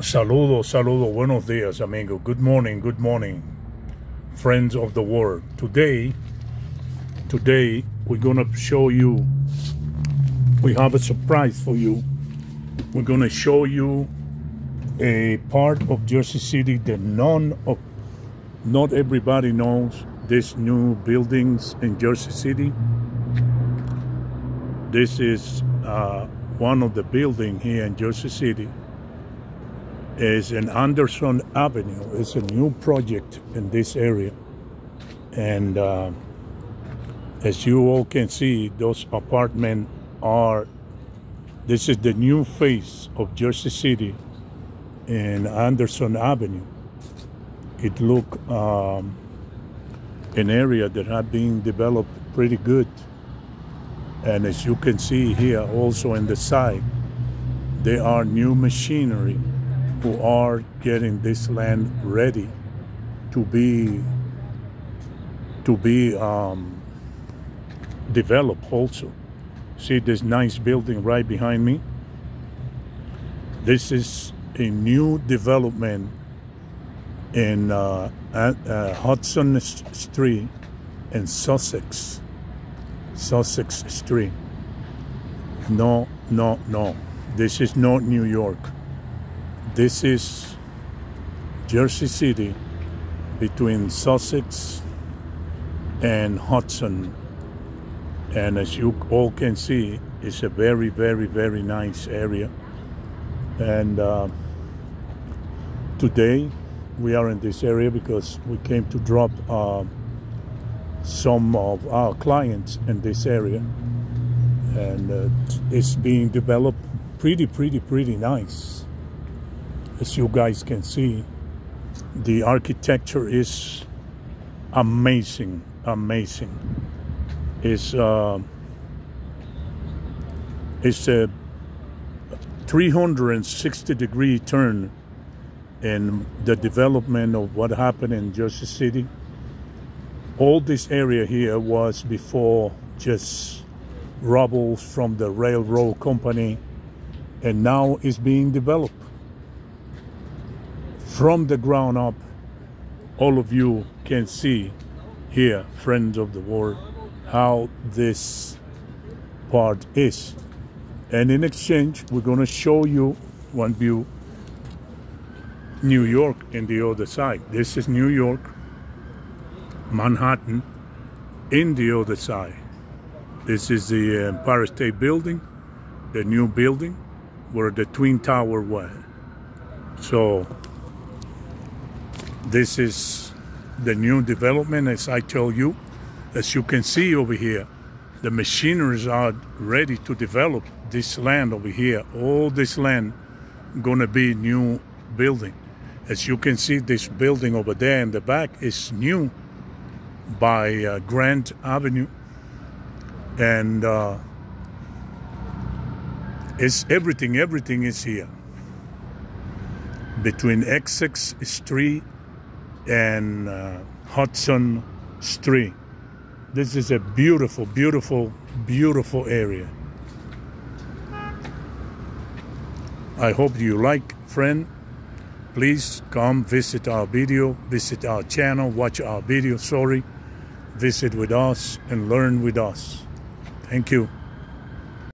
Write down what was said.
Saludos, saludos, buenos días, amigo. Good morning, good morning, friends of the world. Today, today we're gonna show you. We have a surprise for you. We're gonna show you a part of Jersey City that none of, not everybody knows. This new buildings in Jersey City. This is uh, one of the building here in Jersey City is in Anderson Avenue. It's a new project in this area. And uh, as you all can see, those apartments are, this is the new face of Jersey City in Anderson Avenue. It look um, an area that had been developed pretty good. And as you can see here also in the side, there are new machinery who are getting this land ready to be to be um, developed also. See this nice building right behind me? This is a new development in uh, uh, Hudson Street in Sussex. Sussex Street. No, no, no. This is not New York. This is Jersey City between Sussex and Hudson. And as you all can see, it's a very, very, very nice area. And uh, today we are in this area because we came to drop uh, some of our clients in this area. And uh, it's being developed pretty, pretty, pretty nice as you guys can see the architecture is amazing amazing. It's uh, it's a 360 degree turn in the development of what happened in Jersey City. All this area here was before just rubble from the railroad company and now it's being developed from the ground up, all of you can see here, friends of the world, how this part is. And in exchange, we're going to show you one view New York in the other side. This is New York, Manhattan, in the other side. This is the uh, Empire State Building, the new building where the Twin Tower was. So this is the new development, as I told you. As you can see over here, the machineries are ready to develop this land over here. All this land gonna be new building. As you can see, this building over there in the back is new by uh, Avenue. And uh, it's everything, everything is here. Between Essex Street and uh, Hudson Street. This is a beautiful, beautiful, beautiful area. I hope you like, friend. Please come visit our video, visit our channel, watch our video, sorry. Visit with us and learn with us. Thank you.